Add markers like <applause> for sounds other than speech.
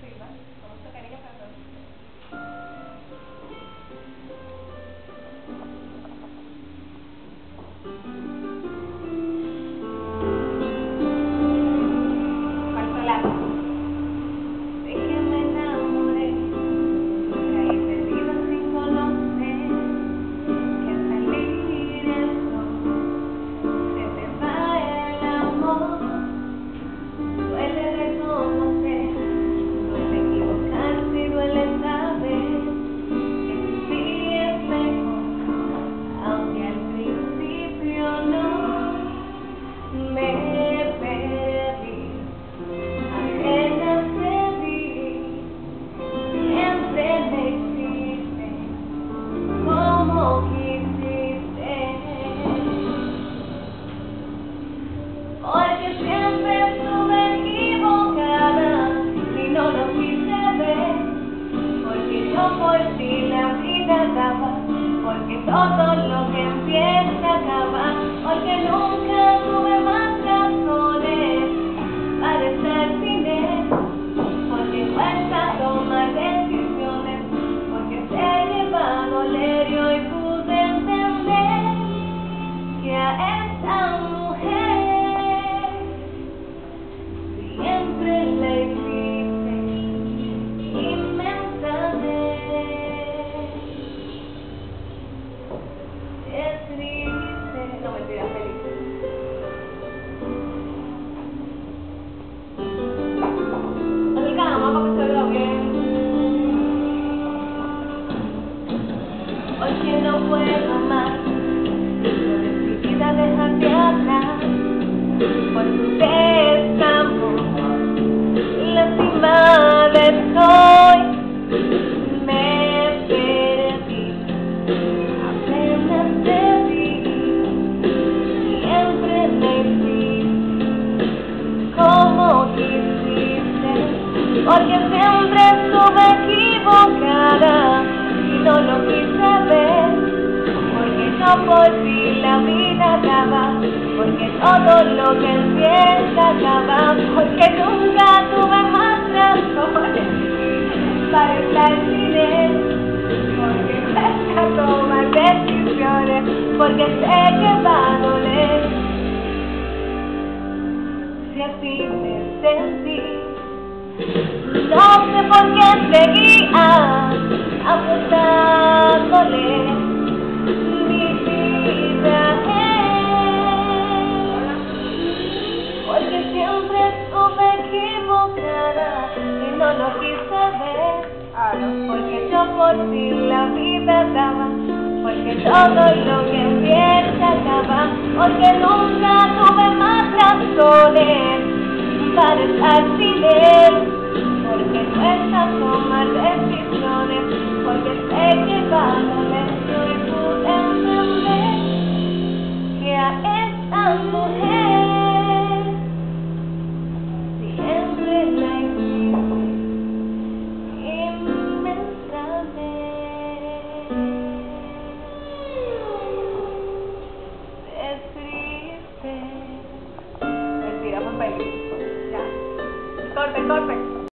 sirva. Con mucho cariño para. Porque todo lo que empieza mentira, feliz. Hoy que no puedo más, decidida a atrás. Por tu desamor, lastimada estoy. Me perdí, apenas te porque siempre estuve equivocada y no lo quise ver, porque yo por ti la vida acaba, porque todo lo que empieza acaba, porque nunca tuve más razones para estar sin él, porque <laughs> cuesta tomar decisiones, porque sé que va a doler si así me sentí. No sé por qué seguía apostándole mi vida a él. Porque siempre estuve equivocada y no lo quise ver. Porque yo por ti la vida daba, porque todo lo que empieza acaba, porque nunca tuve más razones para estar sin él, porque cuesta tomar decisiones, porque sé que dándole no pude entender que a esta mujer perfect, perfect.